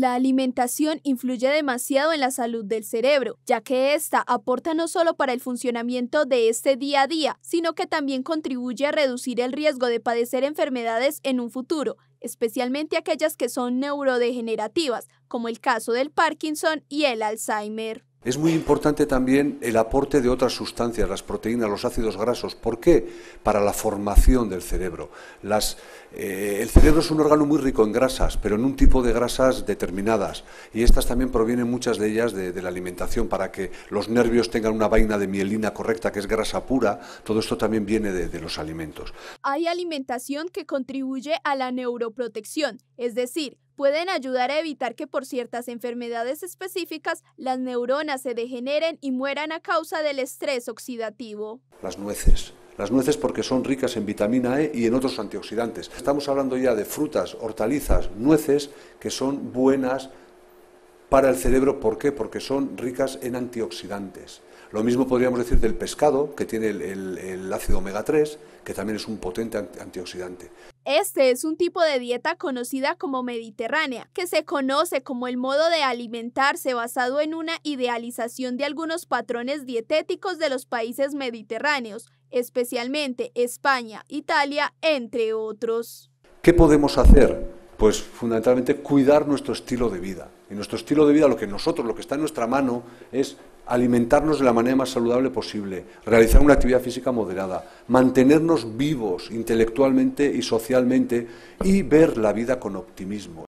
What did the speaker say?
La alimentación influye demasiado en la salud del cerebro, ya que ésta aporta no solo para el funcionamiento de este día a día, sino que también contribuye a reducir el riesgo de padecer enfermedades en un futuro, especialmente aquellas que son neurodegenerativas, como el caso del Parkinson y el Alzheimer. Es muy importante también el aporte de otras sustancias, las proteínas, los ácidos grasos. ¿Por qué? Para la formación del cerebro. Eh, el cerebro es un órgano muy rico en grasas, pero en un tipo de grasas determinadas. Y estas también provienen muchas de ellas de, la alimentación, para que los nervios tengan una vaina de mielina correcta, que es grasa pura. Todo esto también viene de los alimentos. Hay alimentación que contribuye a la neuroprotección, es decir, pueden ayudar a evitar que por ciertas enfermedades específicas las neuronas se degeneren y mueran a causa del estrés oxidativo. Las nueces. Las nueces porque son ricas en vitamina E y en otros antioxidantes. Estamos hablando ya de frutas, hortalizas, nueces que son buenas para el cerebro. ¿Por qué? Porque son ricas en antioxidantes. Lo mismo podríamos decir del pescado, que tiene el, el ácido omega 3, que también es un potente antioxidante. Este es un tipo de dieta conocida como mediterránea, que se conoce como el modo de alimentarse basado en una idealización de algunos patrones dietéticos de los países mediterráneos, especialmente España, Italia, entre otros. ¿Qué podemos hacer? Pues fundamentalmente cuidar nuestro estilo de vida. Y nuestro estilo de vida, lo que nosotros, lo que está en nuestra mano, es alimentarnos de la manera más saludable posible, realizar una actividad física moderada, mantenernos vivos intelectualmente y socialmente y ver la vida con optimismo.